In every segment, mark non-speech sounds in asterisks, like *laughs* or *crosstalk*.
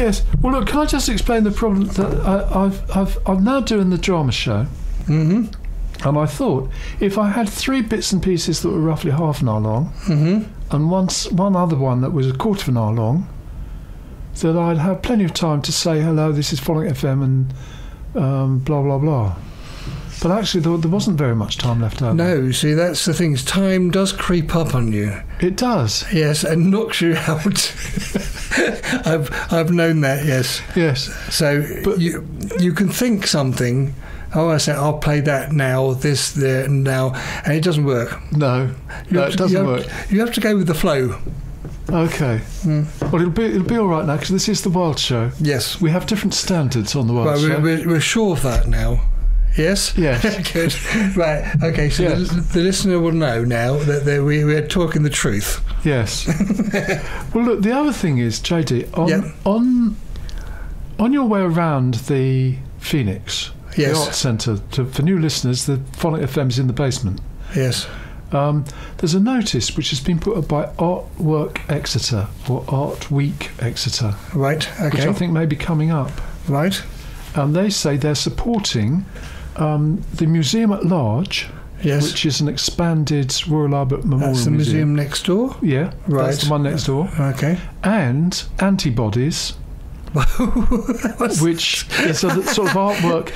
Yes. Well, look. Can I just explain the problem that I, I've, I've, I'm now doing the drama show, Mm-hmm. and I thought if I had three bits and pieces that were roughly half an hour long, Mm-hmm. and one one other one that was a quarter of an hour long, that I'd have plenty of time to say hello. This is Phonic FM and um, blah blah blah. But actually, there, there wasn't very much time left over. No, see, that's the thing. is Time does creep up on you. it does. Yes, and knocks you *laughs* out. *laughs* I've I've known that. Yes. Yes. So But- you you can think something. Oh, I say I'll play that now. This there and now, and it doesn't work. No. You No, it to- doesn't you work. have, You have to go with the flow. Okay. Mm. Well, it'll be it'll be all right now because this is the Wild Show. Yes. We have different standards on the Wild Right, Show. we're, we're, we're sure of that now. Yes. Yes. *laughs* Good. Right. Okay. So Yes. the, the listener will know now that they, we, we're talking the truth. Yes. *laughs* well, look. The other thing is, JD, on Yep. on on your way around the Phoenix, the Yes. Art Centre, to, for new listeners, the Phonic FM's in the basement. Yes. Um, there's a notice which has been put up by Artwork Exeter or Art Week Exeter, Right. okay. which I think may be coming up. Right. And they say they're supporting um, the museum at large, Yes. which is an expanded Royal Albert Memorial That's the Museum. museum next door. Yeah, Right. that's the one next door. Okay. And antibodies, *laughs* which is a sort of artwork.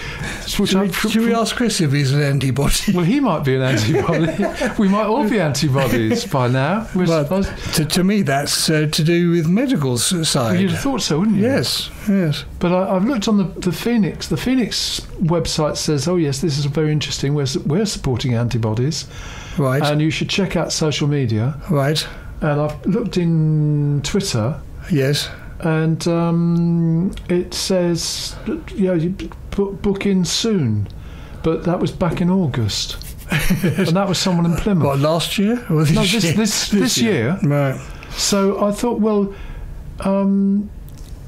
Which Should we, should we ask Chris if he's an antibody? Well, he might be an antibody. *laughs* we might all be antibodies by now. Well, to, to me, that's uh, to do with medical side. You'd have thought so, wouldn't you? Yes. Yes. But I, I've looked on the, the Phoenix. The Phoenix website says, "Oh yes, this is very interesting. We're we're supporting antibodies, Right. and you should check out social media." right. And I've looked in Twitter, Yes. And um, it says, "You know, you book, book in soon," but that was back in August, *laughs* and that was someone in Plymouth. What last year? *laughs* Or this No, this year? this this year. Right. So I thought, well, um,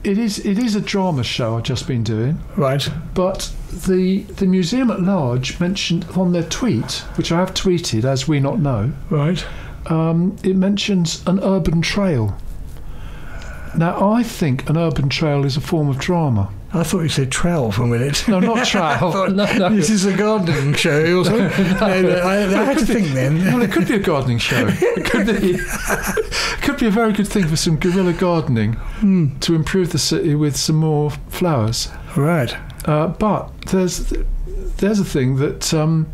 it is it is a drama show I've just been doing. Right. But the the museum at large mentioned on their tweet, which I have tweeted as we not know, Right. um, it mentions an urban trail. Now I think an urban trail is a form of drama. I thought you said trowel for a minute. No, not *laughs* thought, no, no. This is a gardening show or something. *laughs* no, no, I, I had to think then. Well, it could be a gardening show. *laughs* It could be, it could be a very good thing for some guerrilla gardening Hmm. to improve the city with some more flowers. Right. Uh, but there's there's a thing that um,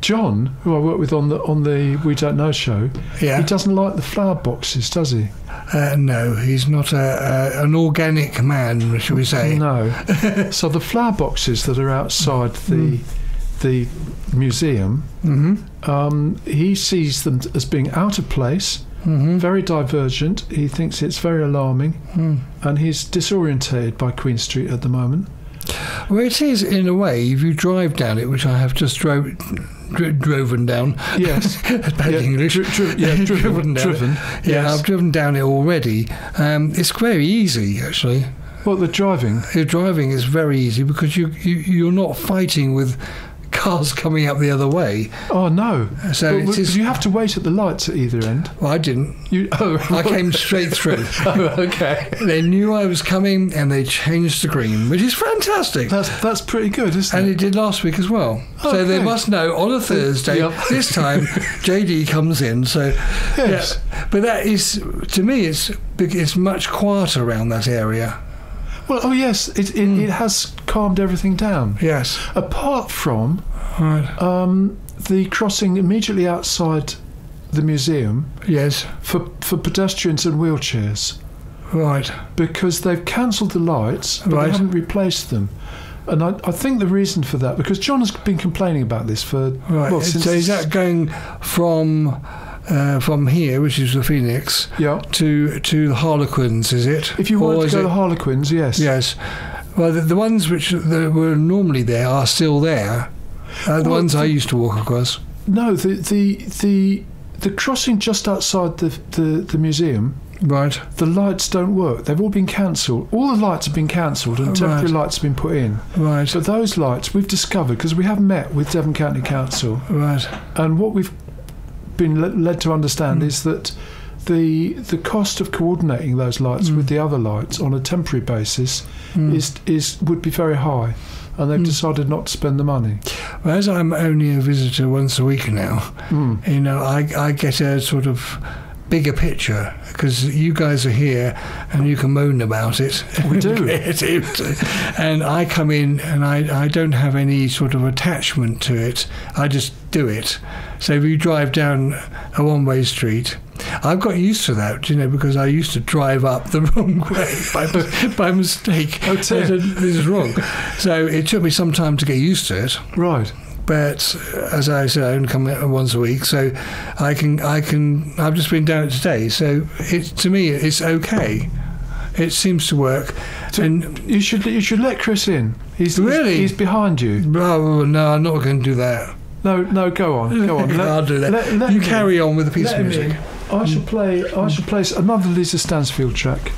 John, who I work with on the on the We Don't Know show, Yeah. he doesn't like the flower boxes, does he? Uh, no, he's not a, a, an organic man, shall we say? No. *laughs* so the flower boxes that are outside the the museum, Mm-hmm. um, he sees them as being out of place, Mm-hmm. very divergent. He thinks it's very alarming, Mm. and he's disorientated by Queen Street at the moment. Well, it is in a way. If you drive down it, which I have just drove, dri- driven down. Yes. *laughs* Bad Yeah, English. dri- dri- yeah, *laughs* driven, down driven. Yeah. I've driven down it already. Um, it's very easy, actually. Well, the driving. Your driving is very easy because you, you you're not fighting with cars coming up the other way. Oh no! So But- it but is. you have to wait at the lights at either end. Well, I didn't. You, *laughs* oh, I came *laughs* straight through. oh, okay. They knew I was coming and they changed the green, which is fantastic. That's that's pretty good, isn't And it? And it did last week as well. So oh, they must know on a Thursday, Yep. *laughs* this time JD comes in. So, Yes. yeah. But that is, to me, it's it's much quieter around that area. Well, oh yes, it it, it has calmed everything down. Yes. Apart from Right. um, the crossing immediately outside the museum Yes. for for pedestrians and wheelchairs Right. because they've cancelled the lights, but Right. they haven't replaced them. And I, I think the reason for that, because John has been complaining about this for Right. well since so is that going from uh, from here, which is the Phoenix, yeah. to to the Harlequins? Is it? If you Or wanted to go to Harlequins, yes. Yes. Well, the, the ones which that were normally there are still there. Uh, the Well, ones I used to walk across. No, the the the the crossing just outside the, the, the museum, Right. the lights don't work. They've all been cancelled. All the lights have been cancelled and temporary right. lights have been put in. Right. But those lights we've discovered because we have met with Devon County Council, Right. and what we've been led to understand Mm. is that the the cost of coordinating those lights Mm. with the other lights on a temporary basis Mm. is is would be very high, and they've Mm. decided not to spend the money. Well, as I'm only a visitor once a week now, Mm. you know, I, I get a sort of bigger picture because you guys are here and you can moan about it. We do. *laughs* and I come in and I, I don't have any sort of attachment to it. I just do it. So if you drive down a one way street, I've got used to that, you know, because I used to drive up the *laughs* wrong way by, *laughs* by mistake. Oh, dear. this is wrong. So it took me some time to get used to it Right. But as I said, I only come once a week, so I can I can I've just been down it today, so it to me it's okay. It seems to work. So- and You should you should let Chris in. He's Really? he's, he's behind you. oh no, I'm not going to do that. No, no, go on, go on. *laughs* Let- I'll do that. let- let you in. carry on with a piece of music. I shall play. I shall play another Lisa Stansfield track.